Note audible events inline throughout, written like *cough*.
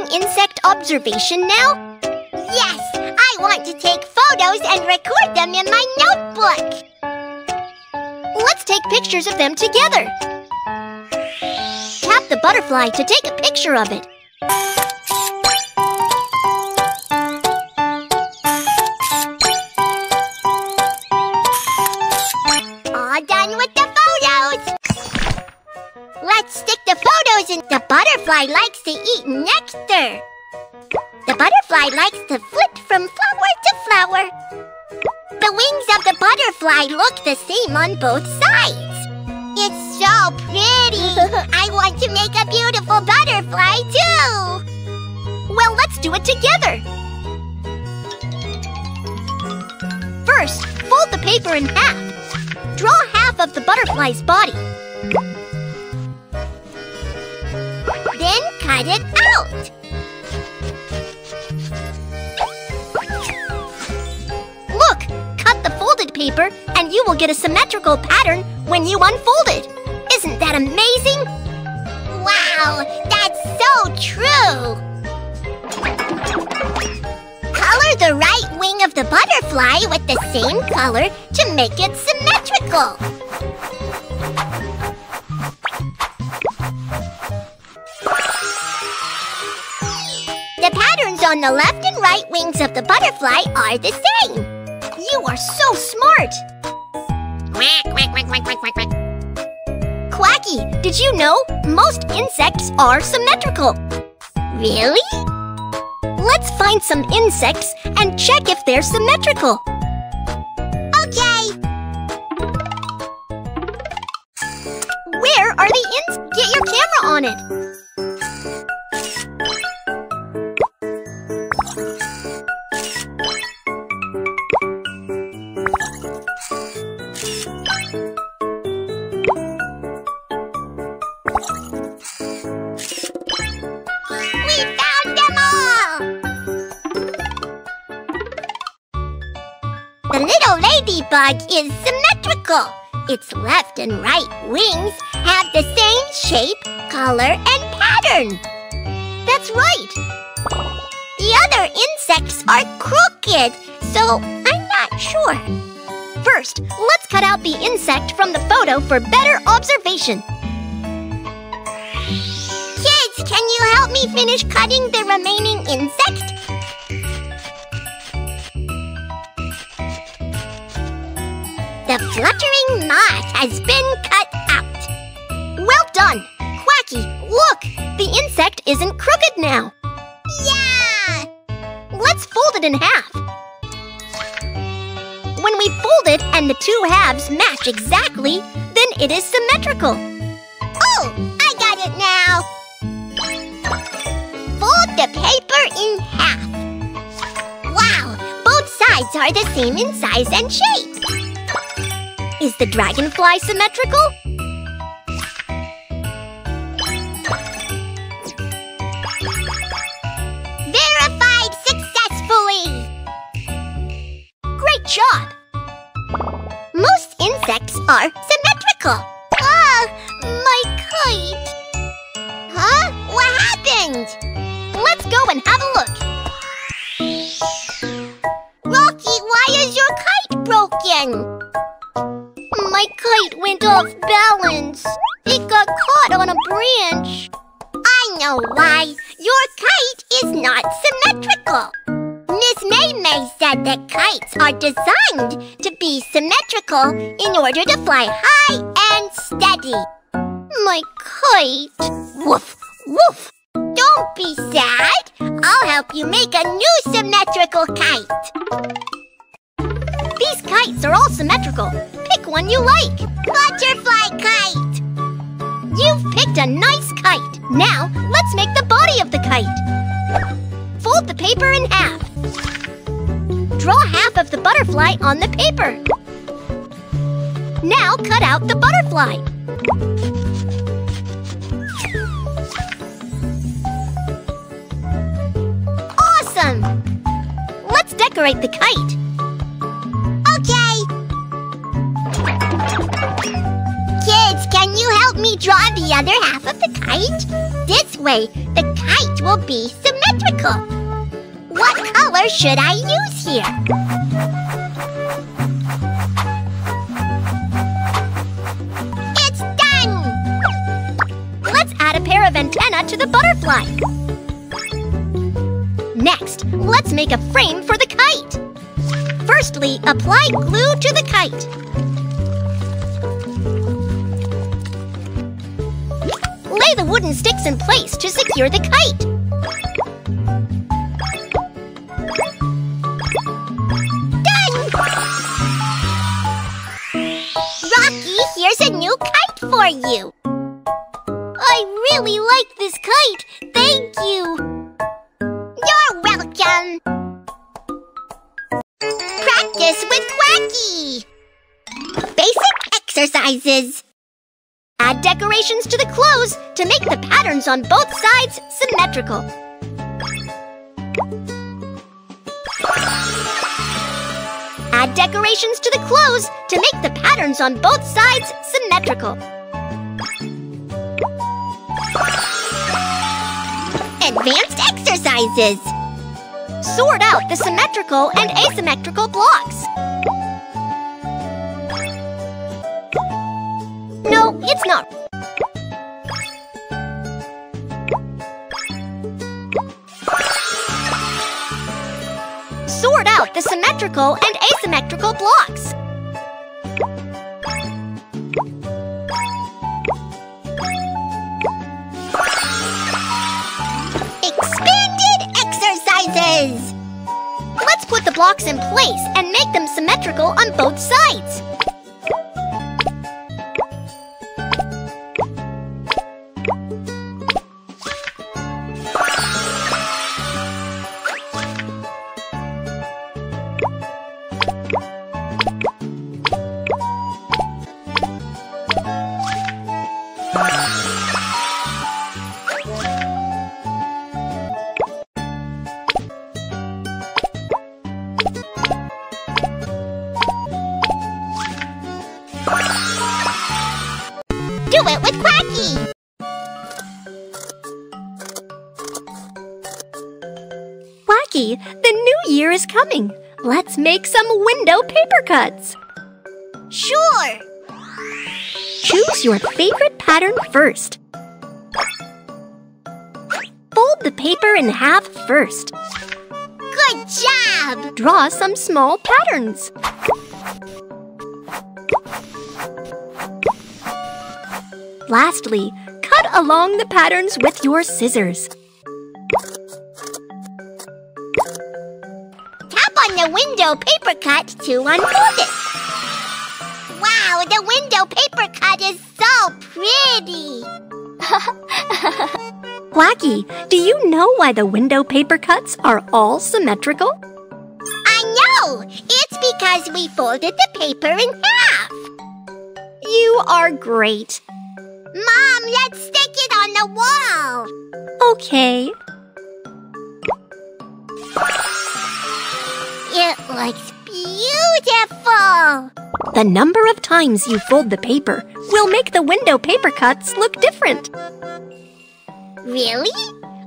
doing insect observation now? Yes, I want to take photos and record them in my notebook. Let's take pictures of them together. Tap the butterfly to take a picture of it. The butterfly likes to eat nectar. The butterfly likes to flit from flower to flower. The wings of the butterfly look the same on both sides. It's so pretty. *laughs* I want to make a beautiful butterfly too. Well, let's do it together. First, fold the paper in half. Draw half of the butterfly's body. It out. Look, cut the folded paper and you will get a symmetrical pattern when you unfold it. Isn't that amazing? Wow, that's so true. Color the right wing of the butterfly with the same color to make it symmetrical. On the left and right wings of the butterfly are the same. You are so smart! Quack, quack, quack, quack, quack, quack, quack. Quacky, did you know most insects are symmetrical? Really? Let's find some insects and check if they're symmetrical. Okay. Where are the ins? Get your camera on it. Little ladybug is symmetrical. Its left and right wings have the same shape, color, and pattern. That's right. The other insects are crooked, so I'm not sure. First, let's cut out the insect from the photo for better observation. Kids, can you help me finish cutting the remaining insect? The fluttering moth has been cut out. Well done! Quacky, look! The insect isn't crooked now. Yeah! Let's fold it in half. When we fold it and the two halves match exactly, then it is symmetrical. Oh, I got it now. Fold the paper in half. Wow, both sides are the same in size and shape. Is the dragonfly symmetrical? Verified successfully. Great job! Most insects are symmetrical. Ah, my kite. Huh? What happened? Let's go and have a look. Off balance. It got caught on a branch. I know why. Your kite is not symmetrical. Miss May May said that kites are designed to be symmetrical in order to fly high and steady. My kite. Woof, woof. Don't be sad. I'll help you make a new symmetrical kite. These kites are all symmetrical. Pick one you like. Butterfly kite. You've picked a nice kite. Now, let's make the body of the kite. Fold the paper in half. Draw half of the butterfly on the paper. Now cut out the butterfly. Awesome! Let's decorate the kite. Draw the other half of the kite? This way, the kite will be symmetrical. What color should I use here? It's done! Let's add a pair of antennae to the butterfly. Next, let's make a frame for the kite. Firstly, apply glue to the kite. Lay the wooden sticks in place to secure the kite. Done! Rocky, here's a new kite for you. I really like this kite. Thank you. You're welcome. Practice with Quacky. Basic exercises. Add decorations to the clothes to make the patterns on both sides symmetrical. Add decorations to the clothes to make the patterns on both sides symmetrical. Advanced exercises. Sort out the symmetrical and asymmetrical blocks. It's not. Sort out the symmetrical and asymmetrical blocks. Expanded exercises. Let's put the blocks in place and make them symmetrical on both sides. Do it with Quacky. Wacky, the new year is coming. Let's make some window paper cuts. Sure. Choose your favorite pattern first. Fold the paper in half first. Good job. Draw some small patterns. Lastly, cut along the patterns with your scissors. Tap on the window paper cut to unfold it. Wow, the window paper cut is so pretty. *laughs* Quacky, do you know why the window paper cuts are all symmetrical? I know. It's because we folded the paper in half. You are great. Mom, let's stick it on the wall. Okay. It looks beautiful. The number of times you fold the paper will make the window paper cuts look different. Really?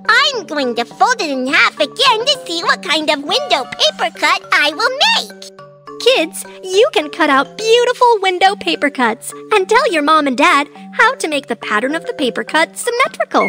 I'm going to fold it in half again to see what kind of window paper cut I will make. Kids, you can cut out beautiful window paper cuts and tell your mom and dad how to make the pattern of the paper cut symmetrical.